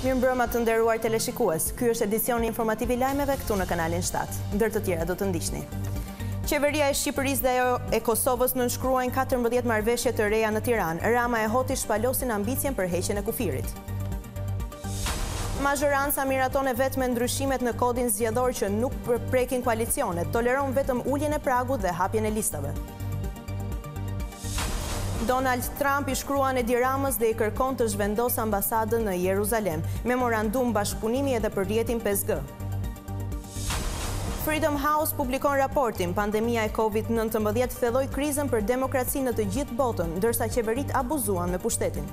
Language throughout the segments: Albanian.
Mirë mbrëma të nderuar teleshikues, ky është edicioni informativ i lajmeve këtu në kanalin 7. Ndër të tjera do të ndiqni. Qeveria e Shqipërisë dhe e Kosovës nënshkruajnë 14 marrëveshje të reja në Tiranë. Rama e Hoti shpalosin ambicien për heqjen e kufirit. Mazhoranca miraton e vetme ndryshimet në kodin zgjedhor që nuk prekin koalicionet, toleron vetëm uljen e pragut dhe hapjen e listave. Donald Trump i shkruan Edi Ramës dhe i kërkon të zhvendosë ambasadën në Jeruzalem. Memorandum bashkëpunimi edhe për rrjetin 5G. Freedom House publikon raportin, pandemia e COVID-19 thelloi krizën për demokracinë në të gjithë botën, ndërsa qeveritë abuzuan me pushtetin.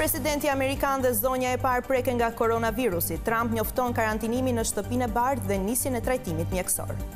Presidenti amerikan dhe zonja e parë preken nga koronavirusi. Trump njofton karantinimin në Shtëpinë e Bardhë dhe nisjen e trajtimit mjekësor.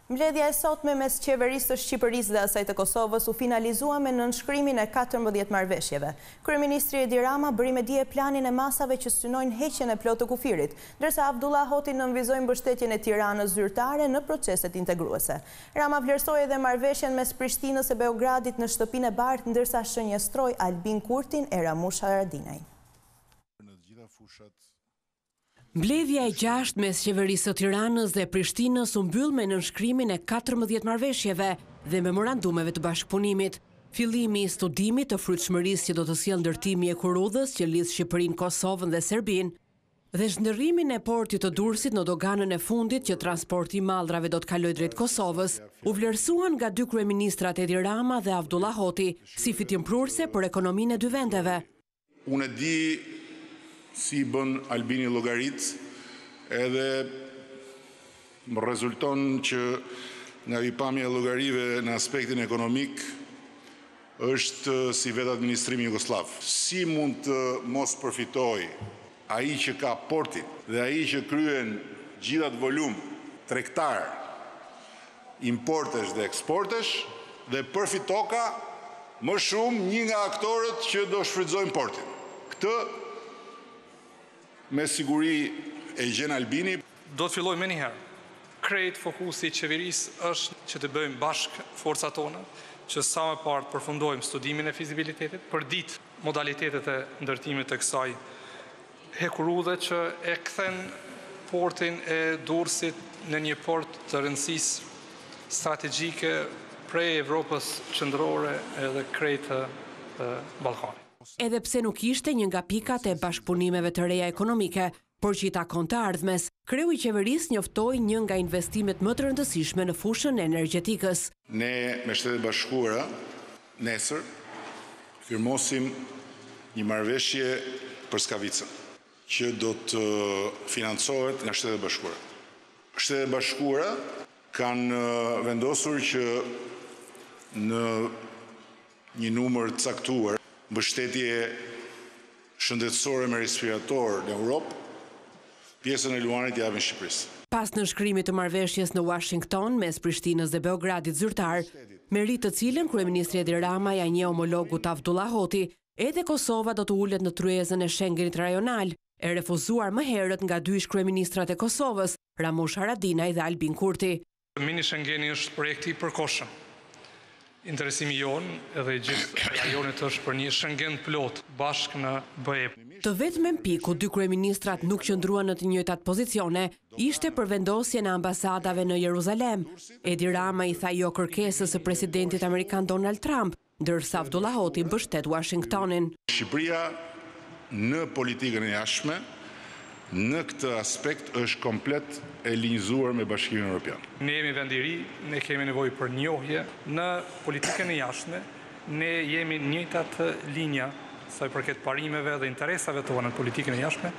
Mbledhja e sotme mes Qeverisë të Shqipërisë dhe asaj të Kosovës u finalizua me nënshkrimin e katërmbëdhjetë marrëveshjeve. Kryeministri Edi Rama bëri me dije planin e masave që synojnë heqjen e plotë të kufirit, ndërsa Avdullah Hoti nënvizoi mbështetjen e Tiranës zyrtare në proceset integruese. Rama vlerësoi edhe marrëveshjen mes Prishtinës e Beogradit në Shtëpinë e Bardhë ndërsa shënjestroi Albin Kurtin e Ramush Haradinajn. Mbledhja e gjashtë mes Qeverisë së Tiranës dhe Prishtinës u mbyll me nënshkrimin e katërmbëdhjetë marrëveshjeve dhe memorandumeve të bashkëpunimit. Fillimi i studimit të frytshmërisë që do të sjellë ndërtimi i hekurudhës që lidh Shqipërinë, Kosovën dhe Serbinë, dhe shndërrimin e portit të Durrësit në doganën e fundit që transporti i mallrave do të kalojë drejt Kosovës, u vlerësuan nga dy kryeministrat Edi Rama dhe Avdullah Hoti si fitimprurëse për ekonominë e dy vendeve. Unë e di si i bën Albini llogaritë edhe më rezulton që nga pikëpamja e llogarive në aspektin ekonomik është si vetadministrimi jugosllav. Si mund të mos përfitojë ai që ka portin dhe ai që kryen gjithë atë volum tregtar importesh dhe eksportesh dhe përfitoka më shumë një nga aktorët që do shfrytëzojnë portin. Këtë me siguri e gjen Albini. Do të fillojmë menjëherë. Krejt fokusi i qeverisë është që të bëjmë bashkë forcat tona, që sa më parë të përfundojmë studimin e fizibilitetit, për t'i ditë modalitetet e ndërtimit të kësaj Hekurudhe që e kthen portin e Durrësit në një port të rëndësisë strategjike prej Evropës Qendrore edhe krejt Ballkanit. Edhe pse nuk ishte një nga pikat e bashkëpunimeve të reja ekonomike, por që i takon të ardhmes, kreu i qeverisë njoftoi një nga investimet më të rëndësishme në fushën e energjetikës. Ne me Shtetet e Bashkuara Nesër firmosim një marrëveshje për Skavicën, që do të financohet nga Shtetet e Bashkuara. Shtetet e Bashkuara kanë vendosur që në një numër të caktuar mbështetje, shëndetësore me respiratorë në Europë, pjesën e luanit t'i japin Shqipërisë. Pas nënshkrimit të marrëveshjes në Uashington mes Prishtinës dhe Beogradit zyrtar, meritë të cilën kryeministri Edi Rama ia njeh homologut Avdullah Hoti, edhe Kosova do të ulet në tryezën e Shengenit Rajonal, e refuzuar më herët nga dy ish-kryeministrat e Kosovës, Ramush Haradinaj dhe Albin Kurti. Mini Shengeni është projekt i përkohshëm. Interesimi jonë edhe i gjithë rajonit është për një Shengen të plotë bashkë në BE. Të vetmen pikë ku dy kryeministrat nuk qëndruan në të njëjtat pozicione ishte për vendosjen e ambasadave në Jeruzalem. Edi Rama i tha jo kërkesës së presidentit amerikan Donald Trump Ndërsa Avdullah Hoti mbështet Uashingtonin. Shqipëria në politikën e jashtme në këtë aspekt është komplet e linjëzuar me Bashkimin Europian. Ne jemi vend i ri, ne kemi nevojë për njohje. Në politikën e jashtme ne jemi njëjtat linja sa i përket parimeve dhe interesave tona në politikën e jashtme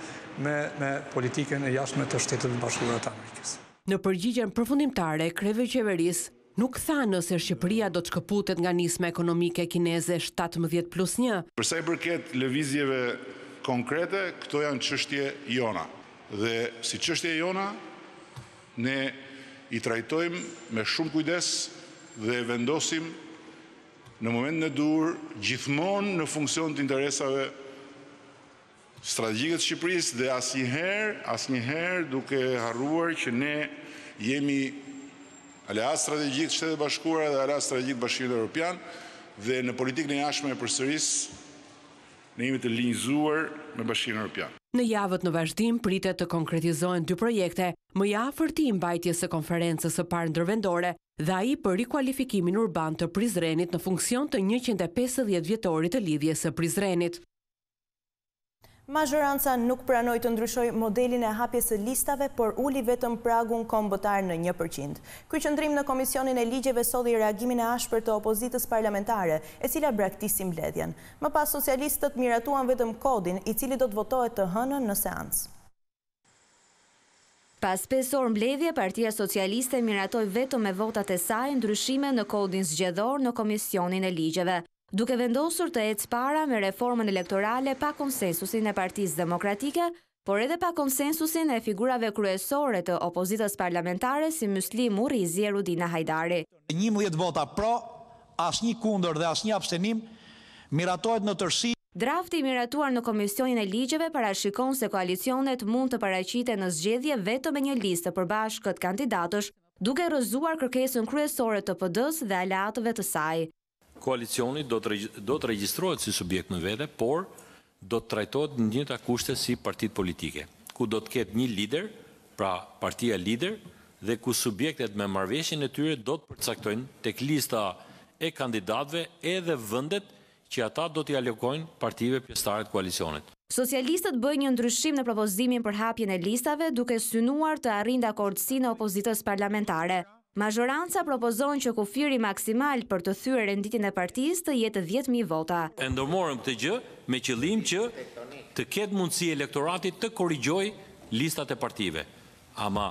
me me politikën e jashtme të Shteteve të Bashkuara të Amerikës. Në përgjigjen përfundimtare kreu i Qeverisë, Nuk tha nëse Shqipëria do të shkëputet nga nisma ekonomike kineze shtatëmbëdhjetë plus një. Për sa i përket lëvizjeve konkrete, këto janë çështje jona dhe si çështje jona ne i trajtojmë me shumë kujdes dhe vendosim në momentin e duhur gjithmonë në funksion të interesave strategjike të Shqipërisë dhe asnjëherë, asnjëherë duke harruar që ne jemi aleatë strategjikë të Shtetet e Bashkuara dhe aleatë strategjikë të Bashkimit Europian dhe në politikën e jashtme e përsëris ne jemi të linjëzuar me Bashkimin Europian. Në javët në vazhdim pritet të konkretizohen dy projekte, më i afërti i mbajtjes së Konferencës së parë Ndërvendore dhe ai për rikualifikimin urban të Prizrenit në funksion të njëqind e pesëdhjetë vjetorit të Lidhjes së Prizrenit. Mazhoranca nuk pranoi të ndryshojë modelin e hapjes së listave, por uli vetëm pragun kombëtar në një për qind. Ky qëndrim në Komisionin e Ligjeve solli reagimin e ashpër të opozitës parlamentare, e cila braktisi mbledhjen. Më pas socialistët miratuan vetëm Kodin, i cili do të votohet të hënën në seancë. Pas pesë orë mbledhje, Partia Socialiste miratoi vetëm me votat e saj ndryshime në Kodin Zgjedhor në Komisionin e Ligjeve, duke vendosur të ecë para me reformën elektorale pa konsensusin e Partisë Demokratike, por edhe pa konsensusin e figurave kryesore të opozitës parlamentare si Myslim Murrizi e Rudina Hajdari. Me njëmbëdhjetë vota pro, asnjë kundër dhe asnjë abstenim, miratohet në tërësi, Drafti i miratuar në Komisionin e Ligjeve parashikon se koalicionet mund të paraqiten në zgjedhje vetëm me një listë të përbashkët kandidatësh, duke rrëzuar kërkesën kryesore të PD-së dhe aleatëve të saj. Koalicioni do të regjistrohet si subjekt në vete, por do të trajtohet në të njëjta kushte si partitë politike, ku do të ketë një lider, pra partia lider, dhe ku subjektet me marrëveshjen e tyre do të përcaktojnë tek lista e kandidatëve edhe vendet që ata do t'i alokojnë partive pjesëtare të koalicionit. Socialistët bëjnë një ndryshim në propozimin për hapjen e listave duke synuar të arrijnë dakordësinë e opozitës parlamentare. Mazhoranca propozon që kufiri maksimal për të thyer renditjen e partisë të jetë dhjetë mijë vota. E ndërmorëm këtë gjë me qëllim që të ketë mundësi elektorati të korrigjojë listat e partive. Ama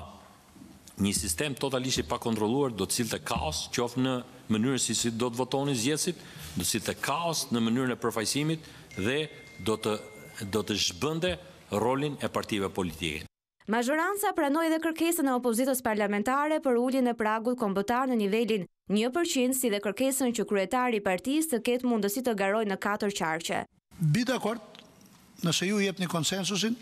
Një sistem totalisht i pakontrolluar do të sillte kaos qoftë në mënyrën si si do të votonin zgjedhësit, do të sillte kaos në mënyrën e përfaqësimit dhe do të zhbënte rolin e partive politike. Mazhoranca pranoi dhe kërkesën e opozitës parlamentare për uljen e pragut kombëtar në nivelin një për qind si dhe kërkesën që kryetari i partisë të ketë mundësi të garojë në katër qarqe. Bie dakord, nëse ju jepni konsensusin,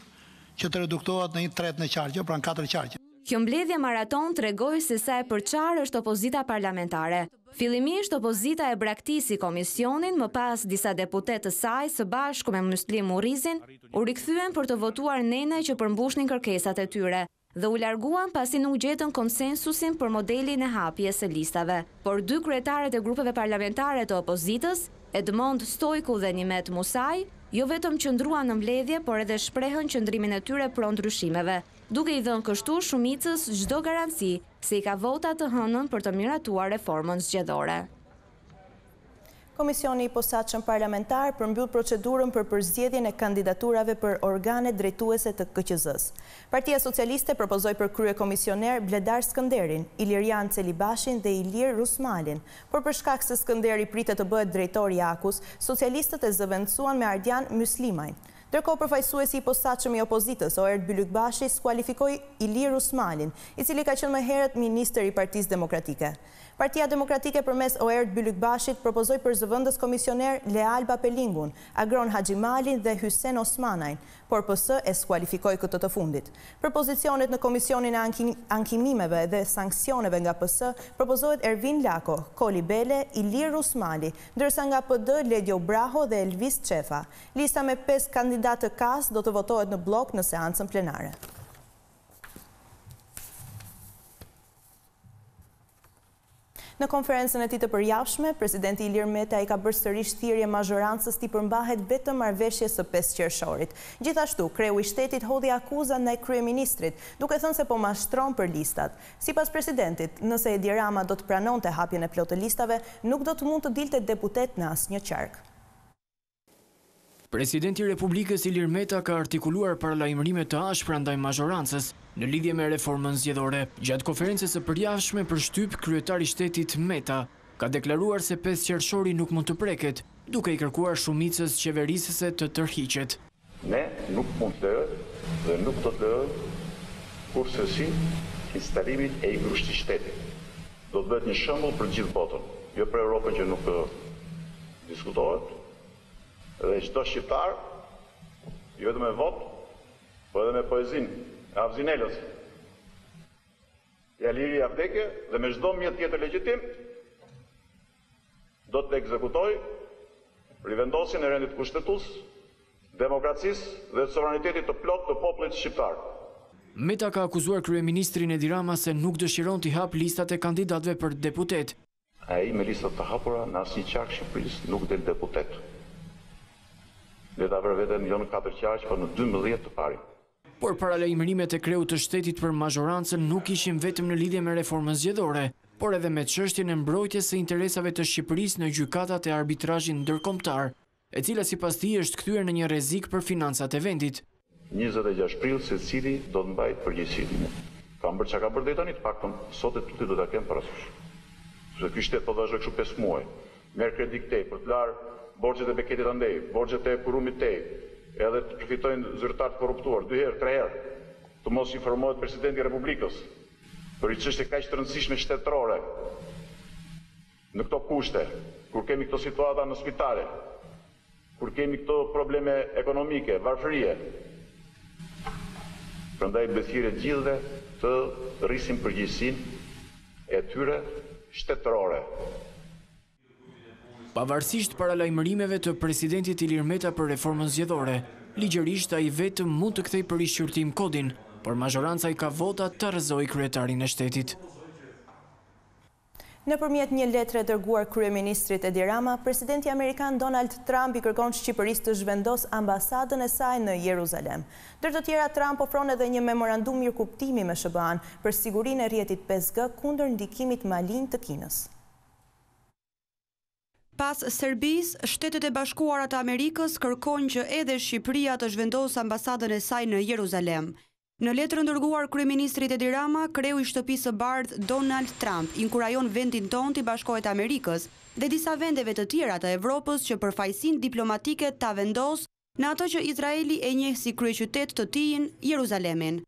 që të reduktohet në një të tretën e qarqeve, pra në katër qarqe. Kjo mbledhje maraton tregoi se sa e përçarë është opozita parlamentare. Fillimisht opozita e braktisi komisionin, më pas disa deputetë të saj së bashku me Myslim Murrizin u rikthyen për të votuar nene që përmbushnin kërkesat e tyre. dhe u larguan pasi nuk gjetën konsensusin për modelin e hapjes së listave. Por dy kryetarët e grupeve parlamentare të opozitës, Edmond Stojku dhe Nimet Musaj, jo vetëm qëndruan në mbledhje, por edhe shprehën qëndrimin e tyre pro ndryshimeve, duke i dhënë kështu shumicës çdo garanci se i ka votat të hënën për të miratuar reformën zgjedhore. Komisioni i Posaçëm Parlamentar përmbyll procedurën për përzgjedhjen e kandidaturave për organet drejtuese të KQZ-së. Partia Socialiste propozoi për kryekomisioner Bledar Skënderin, Ilirjan Celibashin dhe Ilir Rusmalin, por për shkak se Skënderi pritet të bëhet drejtor i AKU-s, socialistët e zëvendësuan me Ardian Myslimajn. Ndërkohë përfaqësuesi i posaçëm i opozitës, Oerd Bylykbashi skualifikoi Ilir Rusmalin, i cili ka qenë më herët ministër i Partisë Demokratike. Partia Demokratike përmes Oerd Bylykbashit propozoi për zëvendës komisioner Lealba Pelinkun, Agron Haxhimalin dhe Hysen Osmanajn, por PS e skualifikoi këtë të fundit. Për pozicionet në Komisionin e Ankimimeve dhe Sanksioneve nga PS propozohen Ervin Lako, Koli Bele, Ilir Rusmali, ndërsa nga PD Ledjo Braho dhe Elvis Çefa. Lista me pesë kandidatë të KAS do të votohet në bllok në seancën plenare. Në konferencën e tij të përjavshme, presidenti Ilir Meta i ka bërë sërish thirrje mazhorancës t'i përmbahet vetëm marrëveshjes së pesë qershorit. Gjithashtu, kreu i shtetit hodhi akuza ndaj kryeministrit, duke thënë se po mashtron për listat. Sipas presidentit, nëse Edi Rama do të pranonte hapjen e plotë të listave, nuk do të mund të dilte deputet në asnjë qark. Presidenti i Republikës Ilir Meta ka artikuluar paralajmërime të ashpra ndaj mazhorancës në lidhje me reformën zgjedhore. Gjatë konferencës së përjavshme për shtyp, kryetari i shtetit Meta ka deklaruar se pesë qershori nuk mund të preket, duke i kërkuar shumicës qeverisëse të tërhiqet. Ne nuk mund të lejojmë dhe nuk do të lejojmë kurrsesi instalimin e një grushti shteti. Do të bëhet një shembull për të gjithë botën, jo për Europën që nuk Diskutohet dhe çdo shqiptar, jo vetëm me votë, po edhe me poezinë e Havzi Nelës. Ja liri ja vdekje dhe me çdo mjet tjetër legjitim do të ekzekutojë rivendosjen e rendit kushtetues, demokracisë dhe sovranitetit të plotë të popullit shqiptar. Meta ka akuzuar kryeministrin Edi Rama se nuk dëshiron t'i hapë listat e kandidatëve për deputetë. Ai me lista të hapura në asnjë qark të Shqipërisë nuk del deputet. Le ta vërë veten jo në katër qarq po në dymbëdhjetë të parin. Por paralajmërimet e kreut të shtetit për mazhorancën nuk ishin vetëm në lidhje me reformën zgjedhore, por edhe me çështjen e mbrojtjes së interesave të Shqipërisë në gjykatat e arbitrazhit ndërkombëtar. e cila sipas tij është kthyer në një rrezik për financat e vendit. Njëzet e gjashtë prill secili do të mbajë përgjegjësi. Ka bërë çka ka bërë deri tani, të paktën sot e tutje do ta kenë parasysh. Sepse ky shtet po të vazhdojë kështu pesë muaj, merr kredi këtej për të larë borxhet e Beketit andej, borxhet e Kurumit këtej, edhe të përfitojnë zyrtarë të korruptuar dy herë, tre herë, të mos informohet Presidenti i Republikës për një çështje kaq të rëndësishme shtetërore. Në këto kushte, kur kemi këto situata në spitale, kur kemi këto probleme ekonomike, varfërie, prandaj bëj thirrje gjithëve të rrisin përgjegjësinë e tyre shtetërore. Pavarësisht paralajmërimeve të presidentit Ilir Meta për reformën zgjedhore, ligjërisht ai vetëm mund të kthejë për rishqyrtim kodin, por mazhoranca i ka votat ta rrëzojë kryetarin e shtetit. Nëpërmjet një letre dërguar kryeministrit Edi Rama, presidenti amerikan Donald Trump i kërkon Shqipërisë të zhvendosë ambasadën e saj në Jeruzalem. Ndër të tjera, Trump ofron edhe një memorandum mirëkuptimi me SHBA-në për sigurinë e rrjetit pesë G kundër ndikimit malinj të Kinës. Pas Serbisë, Shtetet e Bashkuara të Amerikës kërkojnë që edhe Shqipëria të zhvendosë ambasadën e saj në Jeruzalem. Në letrën dërguar kryeministrit Edi Rama, kreu i Shtëpisë së Bardhë, Donald Trump, inkurajon vendin tonë t'i bashkohet Amerikës dhe disa vendeve të tjera të Evropës që përfaqësinë diplomatike ta vendosë në atë që Izraeli e njeh si kryeqytet të tijin, Jeruzalemin.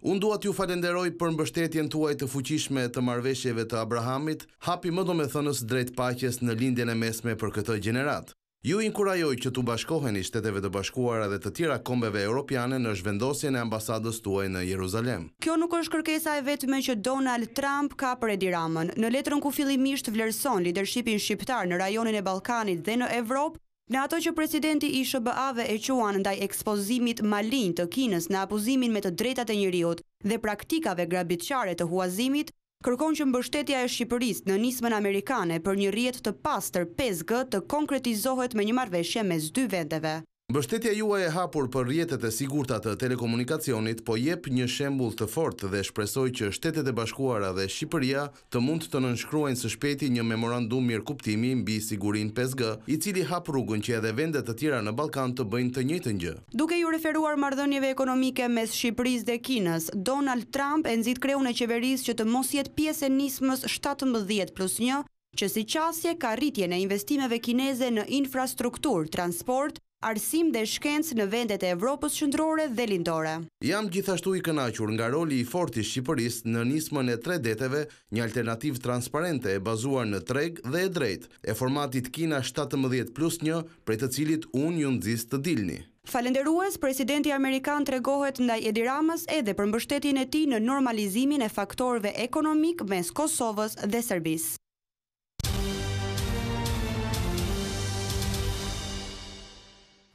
Unë dua t'ju falenderoj për mbështetjen tuaj të fuqishme të Marrëveshjeve të Abrahamit, hapi më domethënës drejt paqes në Lindjen e Mesme për këtë gjeneratë. Ju inkurajoj që t'u bashkoheni Shteteve të Bashkuara dhe të tjera kombeve europiane në zhvendosjen e ambasadës tuaj në Jeruzalem. Kjo nuk është kërkesa e vetme që Donald Trump ka për Edi Ramën. Në letrën ku fillimisht vlerëson lidershipin shqiptar në rajonin e Ballkanit dhe në Evropë, në ato që presidenti i SHBA-ve e quan ndaj ekspozimit malinj të Kinës në abuzimin me të drejtat e njeriut dhe praktikave grabitqare të huazimit, Kërkon që mbështetja e Shqipërisë në nismën amerikane për një rrjet të pastër pesë G të konkretizohet me një marrëveshje mes dy vendeve. Mbështetja juaj e hapur për rrjetet e sigurta të telekomunikacionit po jep një shembull të fortë dhe shpresoj që Shtetet e Bashkuara dhe Shqipëria të mund të nënshkruajnë së shpejti një memorandum mirëkuptimi mbi sigurinë pesë G, i cili hap rrugën që edhe vende të tjera në Ballkan të bëjnë të njëjtën gjë. Duke iu referuar marrëdhënieve ekonomike mes Shqipërisë dhe Kinës, Donald Trump e nxit kreun e qeverisë që të mos jetë pjesë e nismës shtatëmbëdhjetë plus një, që si qasje ka rritjen e investimeve kineze në infrastrukturë, transport, arsim dhe shkencë në vendet e Evropës Qendrore dhe Lindore. Jam gjithashtu i kënaqur nga roli i fortë i Shqipërisë në nismën e tre deteve, një alternativë transparente e bazuar në treg dhe e drejtë, e formatit Kina shtatëmbëdhjetë plus një prej të cilit unë ju nxis të dilni. Falenderues, presidenti amerikan tregohet ndaj Edi Ramës edhe për mbështetjen e tij në normalizimin e faktorëve ekonomikë mes Kosovës dhe Serbisë.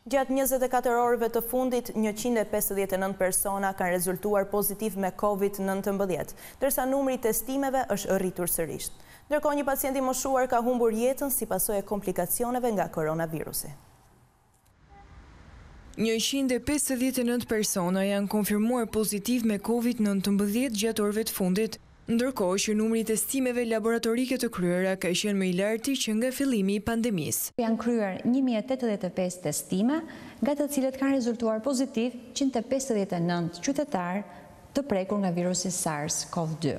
Gjatë njëzet e katër orëve të fundit, njëqind e pesëdhjetë e nëntë persona kanë rezultuar pozitivë me Covid nëntëmbëdhjetë, ndërsa numri i testimeve është rritur sërisht. Ndërkohë një pacient i moshuar ka humbur jetën si pasojë e komplikacioneve nga koronavirusi. Njëqind e pesëdhjetë e nëntë persona janë konfirmuar pozitivë me Covid nëntëmbëdhjetë gjatë orëve të fundit, ndërkohë që numri i testimeve laboratorike të kryera ka qenë më i larti që nga fillimi i pandemisë. Janë kryer një mijë e tetëdhjetë e pesë testime, nga të cilët kanë rezultuar pozitivë qind e pesëdhjetë e nëntë qytetarë të prekur nga virusi SARS-CoV dy.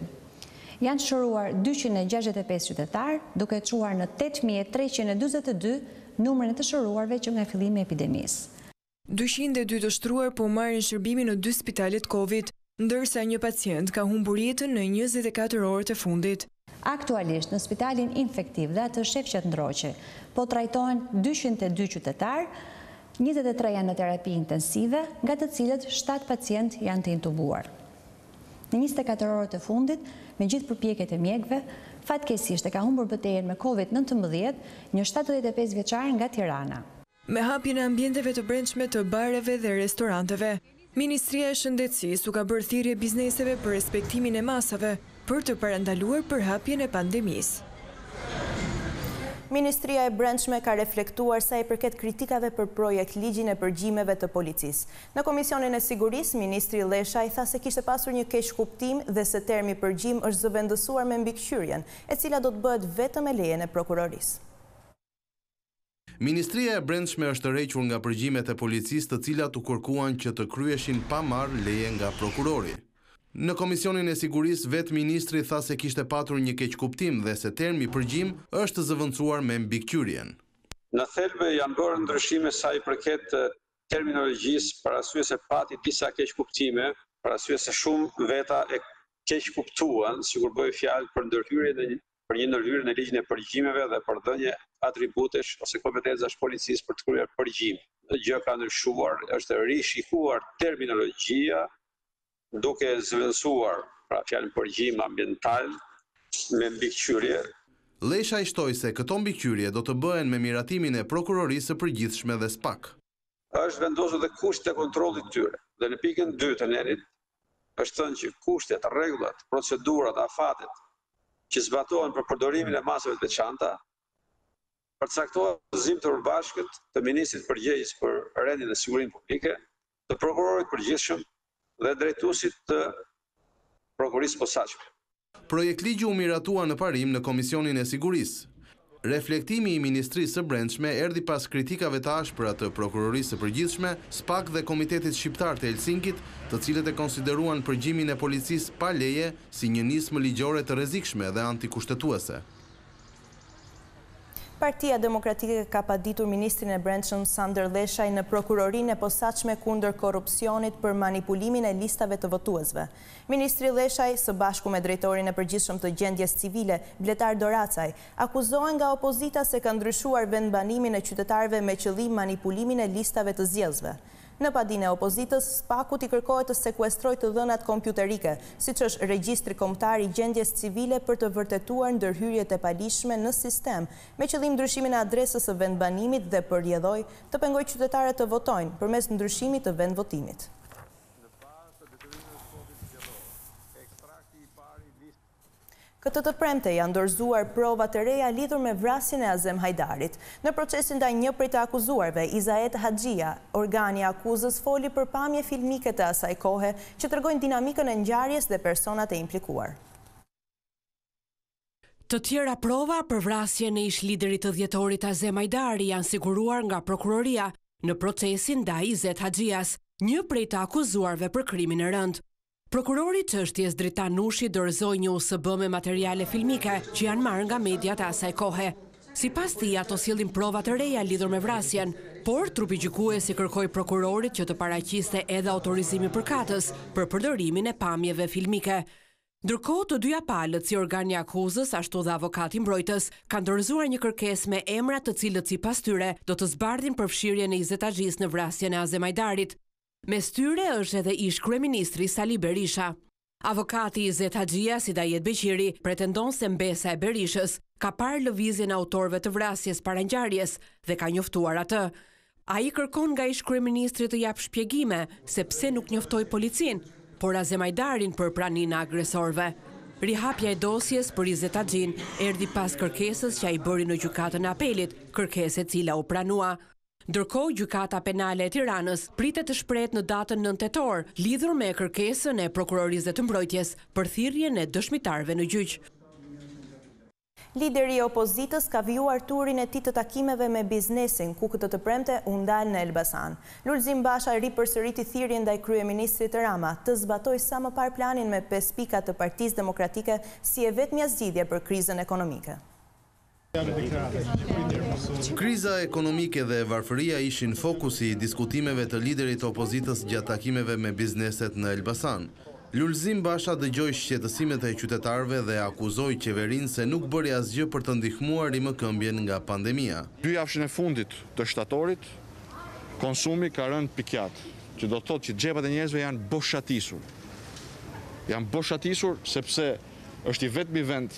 Janë shëruar dyqind e gjashtëdhjetë e pesë qytetarë, duke e çuar në tetë mijë e treqind e dyzet e dy numrin e të shëruarve që nga fillimi i epidemisë. Dyqind e dy të shtruar po marrin shërbime në dy spitalet Covid, ndërsa një pacient ka humbur jetën në njëzet e katër orët e fundit. Aktualisht në spitalin infektiv dhe atë Shefqet Ndroqi po trajtohen dyqind e dy qytetarë, njëzet e tre janë në terapi intensive, nga të cilët shtatë pacientë janë të intubuar. Në njëzet e katër orët e fundit, me gjithë përpjekjet e mjekëve, fatkeqësisht e ka humbur betejën me Covid nëntëmbëdhjetë, një shtatëdhjetë e pesë vjeçare nga Tirana. Me hapjen e ambienteve të brendshme të bareve dhe restoranteve, Ministria e Shëndetësisë u ka bërë thirrje bizneseve për respektimin e masave për të parandaluar përhapjen e pandemisë. Ministria e Brendshme ka reflektuar sa i përket kritikave për projektligjin e përgjimeve të policisë. Në Komisionin e Sigurisë, ministri Lleshaj tha se kishte pasur një keqkuptim dhe se termi përgjim është zëvendësuar me mbikëqyrjen, e cila do të bëhet vetëm me lejen e Prokurorisë. Ministria e Brendshme është tërhequr nga përgjimet e policisë të cilat u kërkuan që të kryheshin pa marrë leje nga prokurori. Në Komisionin e Sigurisë, vetë ministri tha se kishte patur një keqkuptim dhe se termi përgjim është zëvendësuar me mbikëqyrjen. Në thelb janë bërë ndryshime sa i përket terminologjisë për arsye se pati disa keqkuptime, për arsye se shumë veta e keqkuptuan sikur bëhej fjalë për ndërhyrje në për një ndërhyrje në Ligjin e Përgjimeve dhe për dhënie atributesh ose kompetencash policisë për të kryer përgjim. Kjo gjë ka ndryshuar, është rishikuar terminologjia duke zëvendësuar pra fjalën përgjim ambiental me mbikëqyrje. Lleshaj shtoi se këto mbikëqyrje do të bëhen me miratimin e Prokurorisë së Përgjithshme dhe spak. Është vendosur dhe kushtet e kontrollit të tyre dhe në pikën dy të nenit është thënë që kushtet, rregullat, procedurat, afatet që zbatohen për përdorimin e masave të veçanta përcaktohen në udhëzim të Përbashkët të Ministrit Përgjegjës për Rendin dhe Sigurinë Publike të Prokurorit Përgjithshëm dhe Drejtuesit të Prokurorisë së Posaçme. Projektligji u miratua në parim në Komisionin e Sigurisë. Reflektimi i Ministrisë së Brendshme erdhi pas kritikave të ashpra të Prokurorisë së Përgjithshme, spak dhe Komitetit Shqiptar të Helsinkit, të cilët e konsideruan përgjimin e policisë pa leje si një nismë ligjore të rrezikshme dhe antikushtetuese. Partia Demokratike ka paditur ministrin e Brendshëm Sandër Lleshaj në Prokurorinë e Posaçme kundër Korrupsionit për manipulimin e listave të votuesve. Ministri Lleshaj, së bashku me Drejtorin e Përgjithshëm të Gjendjes Civile, Bledar Doracaj, akuzohen nga opozita se kanë ndryshuar vendbanimin e qytetarëve me qëllim manipulimin e listave të zgjedhësve. Në padinë e opozitës, SPAK-ut i kërkohet të sekuestrojë të dhënat kompjuterike, siç është Regjistri Kombëtar i Gjendjes Civile për të vërtetuar ndërhyrjet e paligjshme në sistem, me qëllim ndryshimin e adresës së vendbanimit dhe për rrjedhojë, të pengojë qytetarët të votojnë, përmes ndryshimit të vendvotimit. Këtë të premte janë dorëzuar prova të reja lidhur me vrasjen e Azem Hajdarit. Në procesin ndaj një prej të akuzuarve, Izet Haxhia, organi i akuzës foli për pamje filmike të asaj kohe që tregojnë dinamikën e ngjarjes dhe personat e implikuar. Të tjera prova për vrasjen e ish-liderit të dhjetorit Azem Hajdari janë siguruar nga prokuroria në procesin ndaj Izet Haxhias, një prej të akuzuarve për krimin e rëndë. Prokurori i çështjes Dritan Nushi dorëzoi një USB me materiale filmike që janë marrë nga mediat e asaj kohe. Sipas tij, ato sjellin prova të reja lidhur me vrasjen, por trupi gjykues i kërkoi prokurorit që të paraqiste edhe autorizimin përkatës për përdorimin e pamjeve filmike. Ndërkohë, të dyja palët, si organi i akuzës ashtu dhe avokati mbrojtës, kanë dorëzuar një kërkesë me emra të cilët sipas tyre do të zbardhin përfshirjen e Izet Haxhisë në vrasjen e Azem Hajdarit. Mes tyre është edhe ish-kryeministri Sali Berisha. Avokati i Izet Haxhias Idajet Beqiri pretendon se mbesa e Berishës ka parë lëvizjen e autorëve të vrasjes para ngjarjes dhe ka njoftuar atë. Ai kërkon nga ish-kryeministri të japë shpjegime se pse nuk njoftoi policinë, por Azem Hajdarin për praninë e agresorëve. Rihapja e dosjes për Izet Haxhinë erdhi pas kërkesës që ai bëri në Gjykatën e Apelit, kërkesë e cila u pranua. Ndërkohë, Gjykata Penale e Tiranës pritet të shprehet në datën nëntë tetor, lidhur me kërkesën e Prokurorisë dhe të Mbrojtjes për thirrjen e dëshmitarëve në gjyq. Lideri i opozitës ka vijuar turin e tij të takimeve me biznesin, ku këtë të premte u ndal në Elbasan. Lulzim Basha ripërsëriti thirrjen ndaj kryeministrit Rama, të zbatojë sa më parë planin me pesë pika të Partisë Demokratike si e vetmja zgjidhje për krizën ekonomike. Kriza ekonomike dhe varfëria ishin fokusi i diskutimeve të liderit të opozitës gjatë takimeve me bizneset në Elbasan. Lulzim Basha dëgjoi shqetësimet e qytetarëve dhe akuzoi qeverinë se nuk bëri asgjë për të ndihmuar rimëkëmbjen nga pandemia. Dyjavëshin e fundit të shtatorit, konsumi ka rënë pikiatë, që do të thotë që xhepat e njerëzve janë boshatisur. Janë boshatisur sepse është i vetmi vend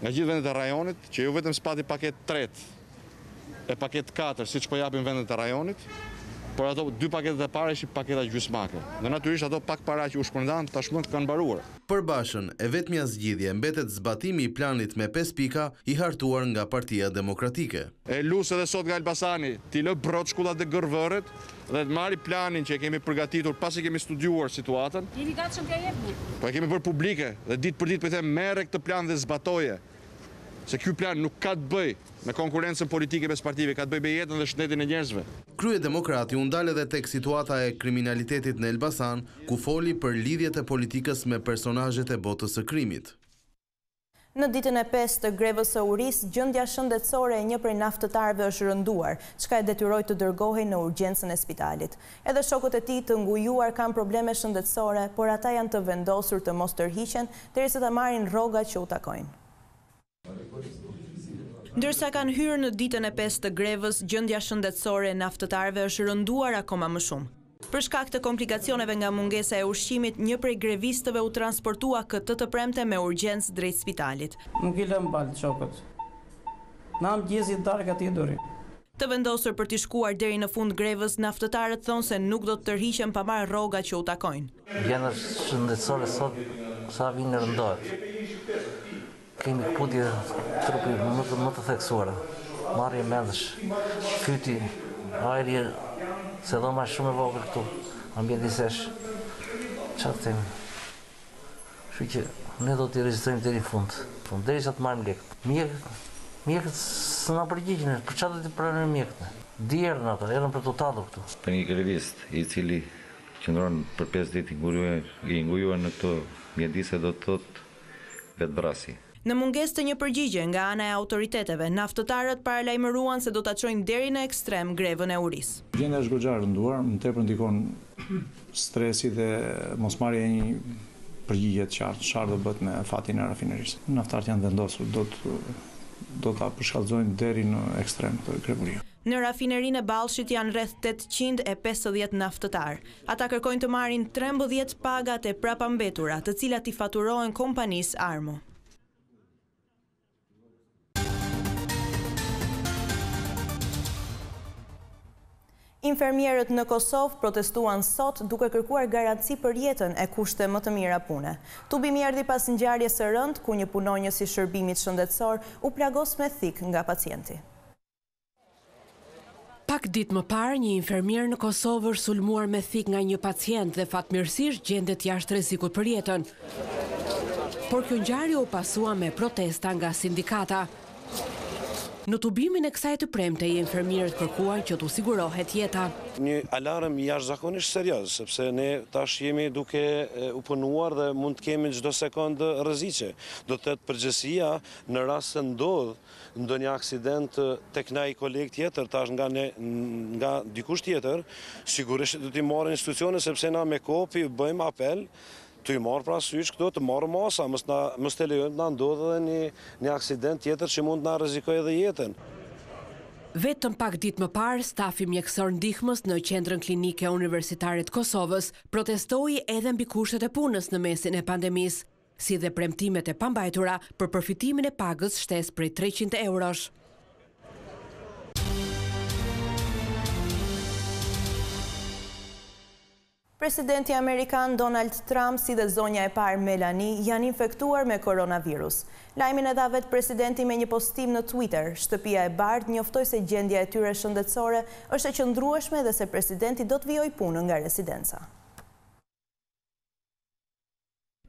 nga gjithë vendet e rajonit që jo vetëm s'pati paketë të tretë e paketë të katërt siç po japin vendet e rajonit, por ato dy paketat e para ishin paketa gjysmake dhe natyrisht ato pak para që u shpërndanë tashmë kanë mbaruar. Për Bashën, e vetmja zgjidhje mbetet zbatimi i planit me pesë pika i hartuar nga Partia Demokratike. E lus edhe sot nga Elbasani, t'i lërë broçkullat dhe gërr-vërret, dhe të marrë planin që e kemi përgatitur pasi kemi studiuar situatën. Jeni gati t'ia jepni? Po e kemi bërë publike dhe ditë për ditë po i them merre këtë plan dhe zbatoje. Se ky plan nuk ka të bëjë me konkurrencën politike mes partive, ka të bëjë me jetën dhe shëndetin e njerëzve. Kryedemokrati u ndal edhe tek situata e kriminalitetit në Elbasan, ku foli për lidhjet e politikës me personazhet e botës së krimit. Në ditën e pestë të grevës së urisë, gjendja shëndetësore e një prej naftëtarëve është rënduar, çka e detyroi të dërgohej në urgjencën e spitalit. Edhe shokët e tij të ngujuar kanë probleme shëndetësore, por ata janë të vendosur të mos tërhiqen derisa të marrin rroga që u takojnë. Ndërsa kanë hyrë në ditën e pestë të grevës, gjendja shëndetësore e naftëtarëve është rënduar akoma më shumë. Për shkak të komplikacioneve nga mungesa e ushqimit, një prej grevistëve u transportua këtë të premte me urgjencë drejt spitalit. Nuk i lëmë në baltë shokët. Na ndjesi darka te durimi. Të vendosur për t'i shkuar deri në fund grevës, naftëtarët thonë se nuk do të tërhiqen pa marrë rroga që u takojnë. Gjendja shëndetësore sot sa vjen rëndohet. Kemi këputje trupi më të theksuara, marrje mendësh, fyti, ajri se dhoma është shumë e vogël këtu, ambienti s'është, çfarë të themi. Kështu që ne do t'i rezistojmë deri në fund, po derisa të marrim lekët. Mjekët, mjekët s'të na përgjigjen, për çfarë do t'i pranojmë mjekët ne? Dje erdhën ata, erdhën për t'u tallur këtu. Për një grevist, i cili qëndron për pesë ditë i ngujuar në këto mjedise do të thotë vetëvrasje. Në mungesë të një përgjigje nga ana e autoriteteve, naftëtarët paralajmëruan se do ta çojnë deri në ekstrem grevën e urisë. Gjendja është goxha e rënduar, më tepër ndikon stresi dhe mosmarrja e një përgjigje të qartë, çfarë do bëhet me fatin e rafinerisë. Naftëtarët janë vendosur, do ta përshkallëzojnë deri në ekstrem këtë grevë urie. Në rafinerinë e Ballshit janë rreth tetëqind e pesëdhjetë naftëtarë. Ata kërkojnë të marrin trembëdhjetë pagat e prapambetura, të cilat i faturohen kompanisë Armo. Infermierët në Kosovë protestuan sot duke kërkuar garanci për jetën e kushte më të mira pune. Tubimi erdhi pas ngjarjes së rëndë ku një punonjës i shërbimit shëndetësor u plagos me thikë nga pacienti. Pak ditë më parë, një infermier në Kosovë është sulmuar me thikë nga një pacient dhe fatmirësisht gjendet jashtë rrezikut për jetën. Por kjo ngjarje u pasua me protesta nga sindikata. Në tubimin e kësaj të premteje, infermierët kërkuan që t'u sigurohet jeta. Një alarm jashtëzakonisht serioz, sepse ne tash jemi duke u punuar dhe mund të kemi çdo sekondë rreziqe. Do të thotë përgjegjësia në rast se ndodh ndonjë aksident tek naj koleg tjetër tash nga dikush tjetër, sigurisht do t'i marrin institucionet sepse na me kob i bëjmë apel t'i marrë parasysh këto të marrë masa, mos të lejojmë të na ndodhë edhe një një aksident tjetër që mund të na rrezikojë edhe jetën. Vetëm pak ditë më parë, stafi mjekësor ndihmës në Qendrën Klinike Universitare të Kosovës protestoi edhe mbi kushtet e punës në mesin e pandemisë. si dhe premtimet e pambajtura për përfitimin e pagës shtesë prej treqind eurosh. Presidenti amerikan Donald Trump si dhe zonja e parë Melanie janë infektuar me koronavirus. Lajmin e dha vetë presidenti me një postim në Twitter. Shtëpia e Bardhë njoftoi se gjendja e tyre shëndetësore është e qëndrueshme dhe se presidenti do të vijojë punë nga rezidenca.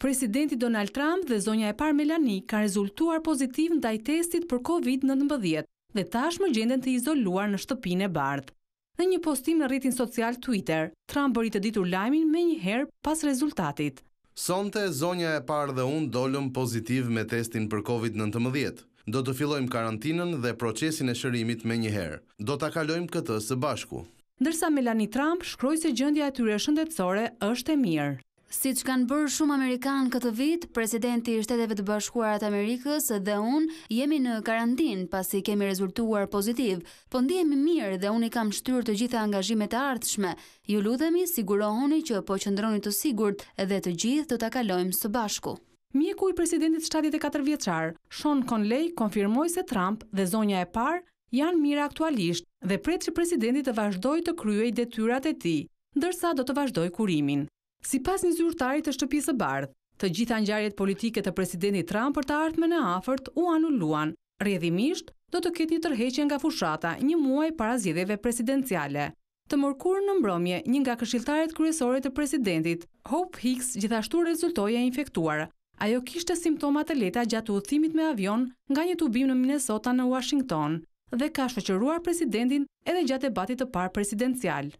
Presidenti Donald Trump dhe zonja e parë Melanie kanë rezultuar pozitivë ndaj testit për Covid nëntëmbëdhjetë dhe tashmë gjenden të izoluar në Shtëpinë e Bardhë. Në një postim në rrjetin social Twitter, Trump bëri të ditur lajmin menjëherë pas rezultatit. Sonte, zonja e parë dhe unë dolëm pozitivë me testin për Covid nëntëmbëdhjetë. Do të fillojmë karantinën dhe procesin e shërimit menjëherë. Do ta kalojmë këtë së bashku. Ndërsa Melanie Trump shkroi se gjendja e tyre shëndetësore është e mirë. Siç kanë bërë shumë amerikanë këtë vit, presidenti i Shteteve të Bashkuara të Amerikës dhe unë jemi në karantinë pasi kemi rezultuar pozitiv. Po ndihemi mirë dhe unë i kam shtyrë të gjitha angazhimet e ardhshme. Ju lutemi, sigurohuni që po qëndroni të sigurt dhe të gjithë do ta kalojmë së bashku. Mjeku i presidentit shtatëdhjetë e katër vjeçar, Sean Conley konfirmoi se Trump dhe zonja e parë janë mirë aktualisht dhe pret që presidenti të vazhdojë të kryejë detyrat e tij ndërsa do të vazhdojë kurimin. Sipas një zyrtari të Shtëpisë së Bardhë, të gjitha ngjarjet politike të Presidentit Trump për të ardhmen e afërt u anuluan, rrjedhimisht do të ketë një tërheqje nga fushata një muaj para zgjedhjeve presidenciale. Të mërkurën në mbrëmje, një nga këshilltaret kryesore të presidentit, Hope Hicks gjithashtu rezultoi e infektuar. Ajo kishte simptoma të lehta gjatë udhëtimit me avion nga një tubim në Minesota në Uashington. dhe ka shoqëruar presidentin edhe gjatë debatit të parë presidencial.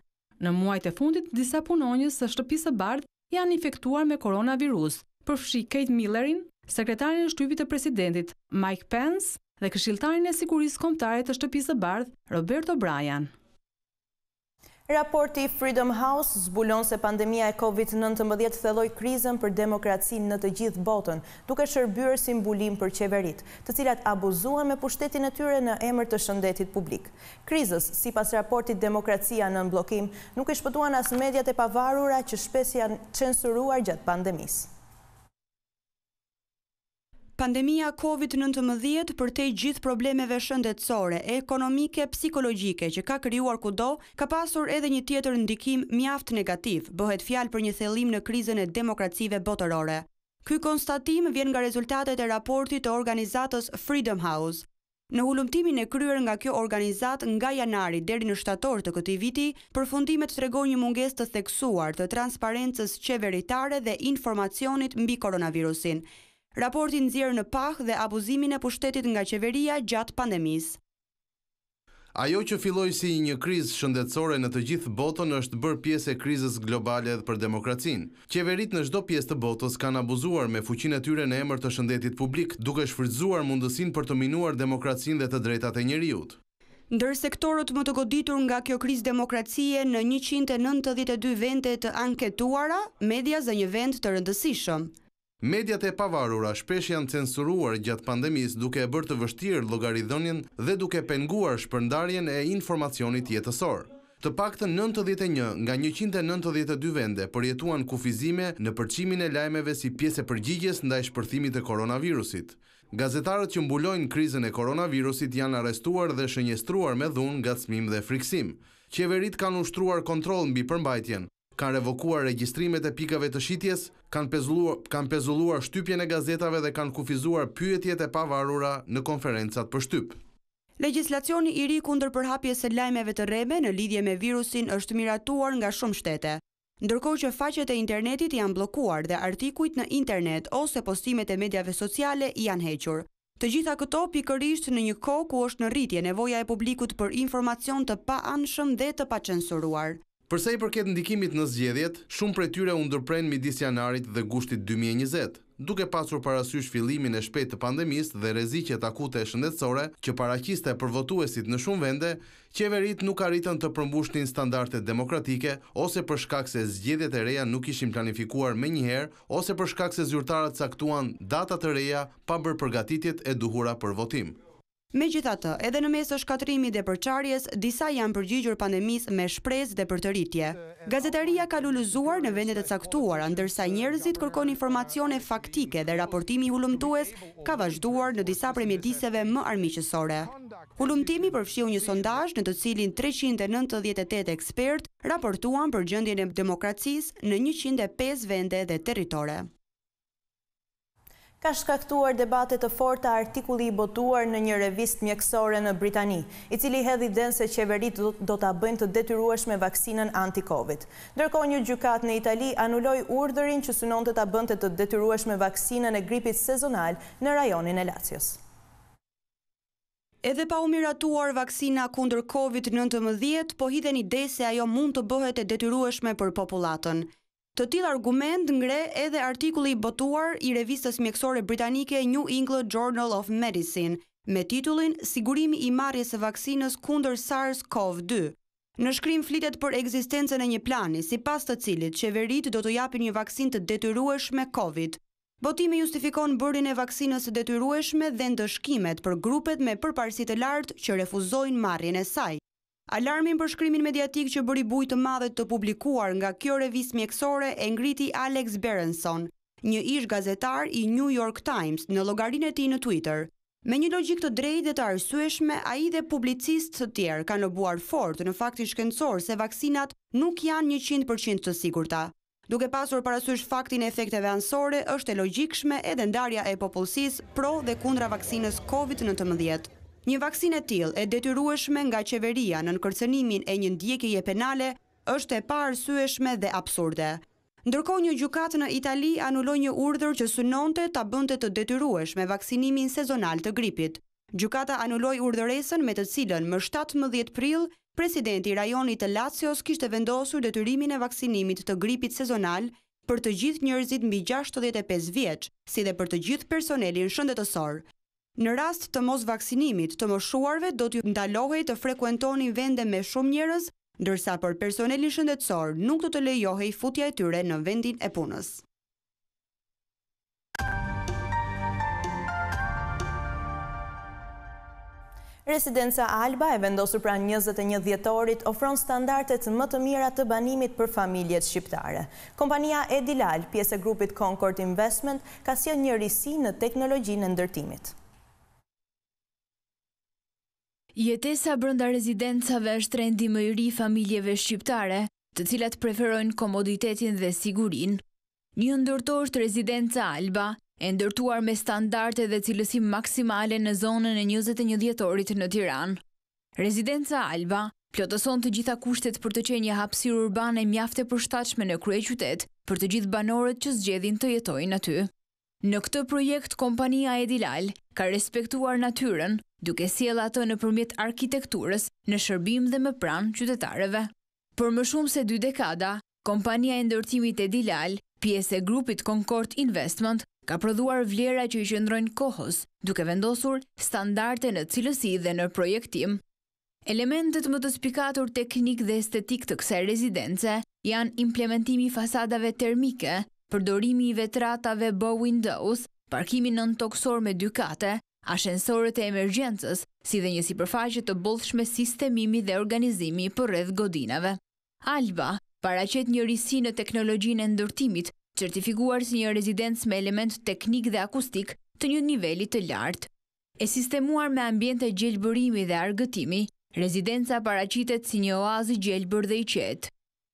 Në muajt e fundit disa punonjës të Shtëpisë së Bardhë janë infektuar me koronavirus, përfshi Kate Millerin, sekretarin e shtypit të presidentit, Mike Pence dhe këshilltarin e sigurisë kombëtare të Shtëpisë së Bardhë, Robert O'Brien. Raporti Freedom House zbulon se pandemia e Covid nëntëmbëdhjetë thelloi krizën për demokracinë në të gjithë botën, duke shërbyer si mbulim për qeveritë, të cilat abuzuan me pushtetin e tyre në emër të shëndetit publik. Krizës, sipas raportit Demokracia nën bllokim, nuk i shpëtuan as mediat e pavarura që shpesh janë censuruar gjatë pandemisë. Pandemia Covid nëntëmbëdhjetë, përtej gjithë problemeve shëndetësore, ekonomike, psikologjike që ka krijuar kudo, ka pasur edhe një tjetër ndikim mjaft negativ, bëhet fjalë për një thellim në krizën e demokracive botërore. Ky konstatim vjen nga rezultatet e raportit të organizatës Freedom House, Në hulumtimin e kryer nga kjo organizatë nga janari deri në shtator të këtij viti, përfundimet tregojnë një mungesë të theksuar të transparencës qeveritare dhe informacionit mbi koronavirusin. Raporti nxjerr në pah dhe abuzimin e pushtetit nga qeveria gjatë pandemisë. Ajo që filloi si një krizë shëndetësore në të gjithë botën është bërë pjesë e krizës globale edhe për demokracinë. Qeveritë në çdo pjesë të botës kanë abuzuar me fuqinë e tyre në emër të shëndetit publik, duke shfrytëzuar mundësinë për të minuar demokracinë dhe të drejtat e njeriut. Ndër sektorët më të goditur nga kjo krizë demokracie në njëqind e nëntëdhjetë e dy vende të anketuara, media zë një vend të rëndësishëm, Mediat e pavarura shpesh janë censuruar gjatë pandemisë duke e bërë të vështirë llogaridhënien dhe duke penguar shpërndarjen e informacionit jetësor. Të paktën nëntëdhjetë e një nga njëqind e nëntëdhjetë e dy vende përjetuan kufizime në përçimin e lajmeve si pjesë e përgjigjes ndaj shpërthimit të koronavirusit. Gazetarët që mbulojnë krizën e koronavirusit janë arrestuar dhe shënjestruar me dhunë, ngacmim dhe frikësim. Qeveritë kanë ushtruar kontroll mbi përmbajtjen, kanë revokuar regjistrimet e pikave të shitjes, kanë pezulluar shtypjen e gazetave dhe kanë kufizuar pyetjet e pavarura në konferencat për shtyp. Legjislacioni i ri kundër përhapjes së lajmeve të rreme në lidhje me virusin është miratuar nga shumë shtete, ndërkohë që faqet e internetit janë bllokuar dhe artikujt në internet ose postimet e mediave sociale janë hequr. Të gjitha këto pikërisht në një kohë ku është në rritje nevoja e publikut për informacion të paanshëm dhe të pacensuruar. Për sa i përket ndikimit në zgjedhjet, shumë prej tyre u ndërprenë midis janarit dhe gushtit dy mijë e njëzet, duke pasur parasysh fillimin e shpejtë të pandemisë dhe rreziqet akute shëndetësore që paraqiste për votuesit në shumë vende, qeveritë nuk arritën të përmbushnin standardet demokratike ose për shkak se zgjedhjet e reja nuk ishin planifikuar menjëherë ose për shkak se zyrtarët caktuan data të reja pa bërë përgatitjet e duhura për votim. Megjithatë, edhe në mes të shkatërrimit dhe përçarjes, disa i janë përgjigjur pandemisë me shpresë dhe përtëritje. Gazetaria ka lulëzuar në vende të caktuara, ndërsa njerëzit kërkojnë informacione faktike dhe raportimi hulumtues ka vazhduar në disa prej mjediseve më armiqësore. Hulumtimi përfshiu një sondazh në të cilin treqind e nëntëdhjetë e tetë ekspertë raportuan për gjendjen e demokracisë në njëqind e pesë vende dhe territore. Ka shkaktuar debate të forta artikulli i botuar në një revistë mjekësore në Britani, i cili hedh idenë se qeveritë do ta bëjnë të detyrueshme vaksinën anti-Covid. Ndërkohë një gjykatë në Itali anuloi urdhërin që synonte ta bënte të detyrueshme vaksinën e gripit sezonal në rajonin e Lacios. Edhe pa u miratuar vaksina kundër Covid nëntëmbëdhjetë, po hidhen ide se ajo mund të bëhet e detyrueshme për popullatën. Të tillë argument ngre edhe artikulli i botuar i revistës mjekësore britanike New England Journal of Medicine, me titullin Sigurimi i marrjes së vaksinës kundër SARS CoV dy. Në shkrim flitet për ekzistencën e një plani, sipas të cilit qeveritë do të japin një vaksinë të detyrueshme Covid. Botimi justifikon bërjen e vaksinës së detyrueshme dhe ndëshkimet për grupet me përparësi të lartë që refuzojnë marrjen e saj. Alarmin për shkrimin mediatik që bëri bujë të madhe të publikuar nga kjo revistë mjekësore e ngriti Alex Berenson, një ish-gazetar i New York Times, në llogarinë e tij në Twitter. Me një logjikë të drejtë dhe të arsyeshme, ai dhe publicistë të tjerë kanë lobuar fort në faktin shkencor se vaksinat nuk janë njëqind për qind të sigurta. Duke pasur parasysh faktin e efekteve anësore, është e logjikshme edhe ndarja e popullsisë pro dhe kundra vaksinës Covid nëntëmbëdhjetë. Një vaksinë e tillë, e detyrueshme nga qeveria nën kërcënimin e një ndjekjeje penale, është e paarsyeshme dhe absurde. Ndërkohë një gjykatë në Itali anuloi një urdhër që synonte ta bënte të detyrueshëm vaksinimin sezonal të gripit. Gjykata anuloi urdhëresën me të cilën më shtatëmbëdhjetë prill presidenti i rajonit të Lacios kishte vendosur detyrimin e vaksinimit të gripit sezonal për të gjithë njerëzit mbi gjashtëdhjetë e pesë vjeç, si dhe për të gjithë personelin shëndetësor. Në rast të mosvaksinimit, të moshuarve do t'u ndalohej të frekuentonin vende me shumë njerëz, ndërsa për personelin shëndetësor nuk do të lejohej futja e tyre në vendin e punës. Rezidenca Alba, e vendosur pranë njëzet e një Dhjetorit, ofron standardet më të mira të banimit për familjet shqiptare. Kompania Edilal, pjesë e grupit Concord Investment, ka sjellë një risi në teknologjinë e ndërtimit. Jetesa brenda rezidencave është trendi më i ri i familjeve shqiptare, të cilat preferojnë komoditetin dhe sigurinë. Një ndër to është rezidenca Alba, e ndërtuar me standarde dhe cilësi maksimale në zonën e njëzet e një Dhjetorit në Tiranë. Rezidenca Alba plotëson të gjitha kushtet për të qenë një hapësirë urbane mjaft e përshtatshme në kryeqytet për të gjithë banorët që zgjedhin të jetojnë aty. Në këtë projekt kompania Edilal ka respektuar natyrën, duke sjellë atë nëpërmjet arkitekturës në shërbim dhe më pranë qytetarëve. Për më shumë se dy dekada, kompania e ndërtimit Edilal, pjesë e grupit Concorde Investment, ka prodhuar vlera që i qëndrojnë kohës, duke vendosur standarde në cilësi dhe në projektim. Elementët më të spikatur teknikë dhe estetikë të kësaj rezidence janë implementimi i fasadave termike, përdorimi i vetratave bow windows, parkimi nëntokësor me dy kate, ashensorët e emergjencës, si dhe një sipërfaqe të bollshme sistemimi dhe organizimi përreth godinave. Alba, paraqet një risi në teknologjinë e ndërtimit, certifikuar si një rezidencë me elementë teknikë dhe akustikë të një niveli të lartë. E sistemuar me ambiente gjelbërimi dhe argëtimi, rezidenca paraqitet si një oaz i gjelbër dhe i qetë.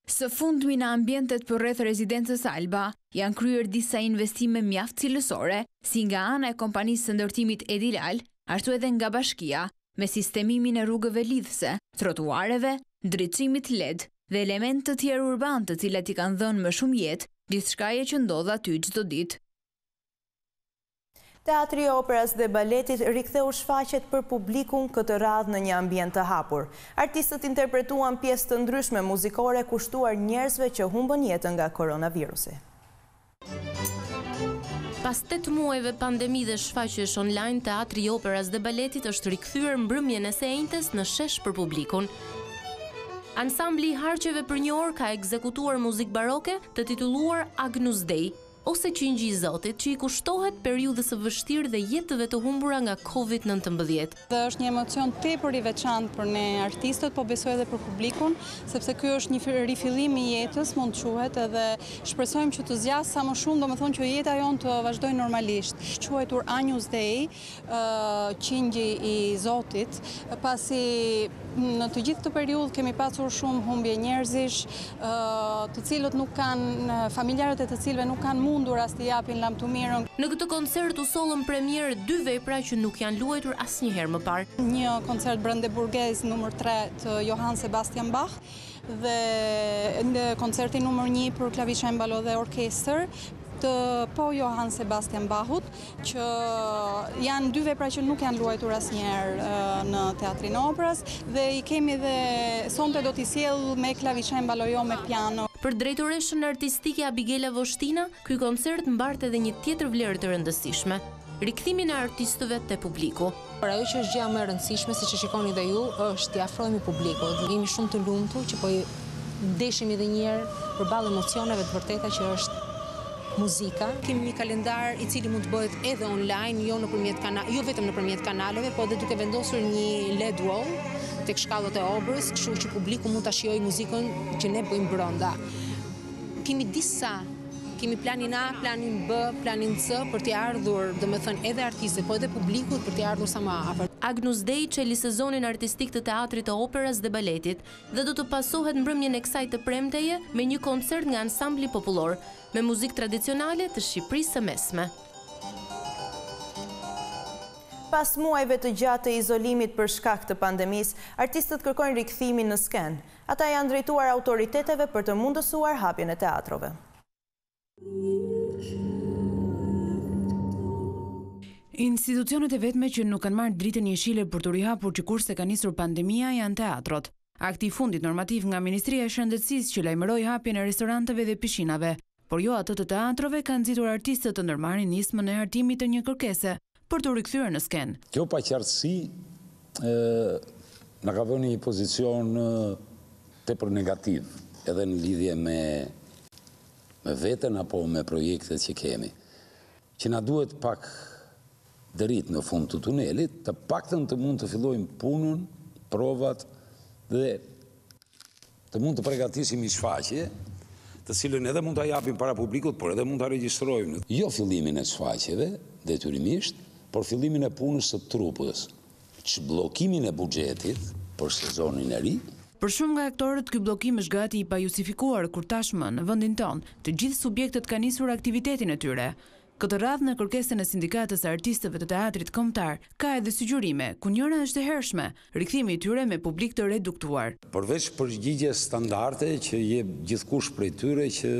Së fundmi në ambientet përreth rezidencës Alba janë kryer disa investime mjaft cilësore si nga ana e kompanisë së ndërtimit Edilal, ashtu edhe nga bashkia, me sistemimin e rrugëve lidhëse, trotuareve, ndriçimit led dhe elementë të tjerë urbanë të cilat i kanë dhënë më shumë jetë gjithçkaje që ndodh aty çdo ditë. Teatri i Operas dhe Baletit riktheu shfaqjet për publikun këtë radhë në një ambient të hapur. Artistët interpretuan pjesë të ndryshme muzikore kushtuar njerëzve që humbën jetën nga koronavirusi. Pas tetë muajve pandemi dhe shfaqjesh online, Teatri i Operas dhe Baletit është rikthyer mbrëmjen e së enjtes në shesh për publikun. Ansambli i harqeve për një orë ka ekzekutuar muzikë baroke, të titulluar Agnus Dei. ose qingji i Zotit që i kushtohet periudhës së vështirë dhe jetëve të humbura nga Covid nëntëmbëdhjetë. Dhe është një emocion tepër i veçantë për ne artistët, po besoj edhe për publikun, sepse ky është një rifillim i jetës, mund të quhet, edhe shpresojmë që të zgjasë sa më shumë, domethënë që jeta jonë të vazhdojë normalisht. Është quajtur Agnus Dei. qingji i Zotit, pasi në të gjithë këtë periudhë kemi pasur shumë humbje njerëzish, të cilët nuk kanë, familjarët e të cilëve nuk kanë mundur as t'i japin lamtumirën. Në këtë koncert u sollën premierë dy vepra që nuk janë luajtur asnjëherë më parë. Një koncert brandeburgez numër tre të Johann Sebastian Bach. Dhe koncerti numër një për klaviçembalo dhe orkestër, të po Johan Sebastian Bahut, që janë dy vepra që nuk janë luajtur asnjëherë në Teatrin e Operas dhe i kemi dhe sonte do t'i sjell me klaviçembalo, jo me piano. Për drejtoreshën artistike Abigela Voshtina, ky koncert mbart edhe një tjetër vlerë të rëndësishme, rikthimin e artistëve te publiku. Por ajo që është gjëja më e rëndësishme, siç e shikoni dhe ju, është t'i afrohemi publikut. Jemi shumë të lumtur që po ndeshemi edhe një herë përballë emocioneve të vërteta që është muzika. Kemi një kalendar i cili mund të bëhet edhe online, jo nëpërmjet kana, jo vetëm nëpërmjet kanaleve, por edhe duke vendosur një LED wall tek shkallët e Operës, kështu që publiku mund ta shijojë muzikën që ne bëjmë brenda. Kemi disa Kemi planin A, planin B, planin C për t'i ardhur, domethënë edhe artistëve, po edhe publikut për t'i ardhur sa më afër. Agnus Dei çeli sezonin artistik të Teatrit të Operas dhe Baletit dhe do të pasohet mbrëmjen e kësaj të premteje me një koncert nga Ansambli Popullor, me muzikë tradicionale të Shqipërisë së Mesme. Pas muajve të gjatë të izolimit për shkak të pandemisë, artistët kërkojnë rikthimin në skenë. Ata u janë drejtuar autoriteteve për të mundësuar hapjen e teatrove. Institucionet e vetme që nuk kanë marrë dritën jeshile për t'u rihapur që kurse ka nisur pandemia janë teatrot. Akti i fundit normativ nga Ministria e Shëndetësisë që lajmëroi hapjen e restoranteve dhe pishinave, por jo atë të teatrove ka nxitur artistët të ndërmarrin nismën e hartimit të një kërkese për t'u rikthyer në skenë. Kjo paqartësi na ka vënë në një pozicion tepër negativ edhe në lidhje me veten apo me projektet që kemi, që na duhet pak dritë në fund të tunelit, të paktën të mund të fillojmë punën, provat dhe të mund të përgatisim një shfaqje, të cilën edhe mund ta japim para publikut, por edhe mund ta regjistrojmë, jo fillimin e shfaqjeve, detyrimisht, por fillimin e punës së trupës, zhbllokimin e buxhetit për sezonin e ri. Për shumë nga aktorët ky bllokim është gati i pajustifikuar kur tashmë, në vendin tonë, të gjithë subjektet kanë nisur aktivitetin e tyre. Këtë radhë në kërkesën e Sindikatës së Artistëve të Teatrit Kombëtar ka edhe sugjerime, ku njëra është e hershme, rikthimi i tyre me publik të reduktuar. Përveç përgjigjes standarde që jep gjithkush prej tyre që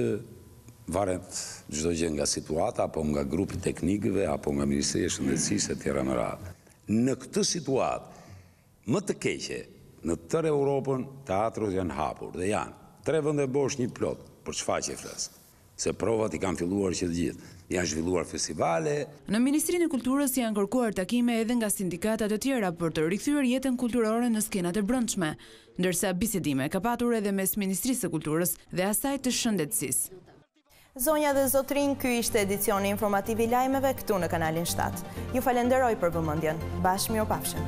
varet çdo gjë nga situata apo nga grupi i teknikëve apo nga Ministria e Shëndetësisë etj me radhë. Në këtë situatë më të keqe në tërë Europën teatrot janë hapur dhe janë, tre vende bosh një plot, për shfaqje flas. Se provat i kanë filluar që të gjithë. Janë zhvilluar festivale. Në Ministrinë e Kulturës janë kërkuar takime edhe nga sindikata të tjera për të rikthyer jetën kulturore në skenat e brendshme, ndërsa bisedime ka patur edhe mes Ministrisë së Kulturës dhe asaj të Shëndetësisë. Zonja dhe zotërinj, ky ishte edicioni informativ i lajmeve këtu në Kanalin shtatë. Ju falenderoj për vëmendjen. Bashkë mirupafshim.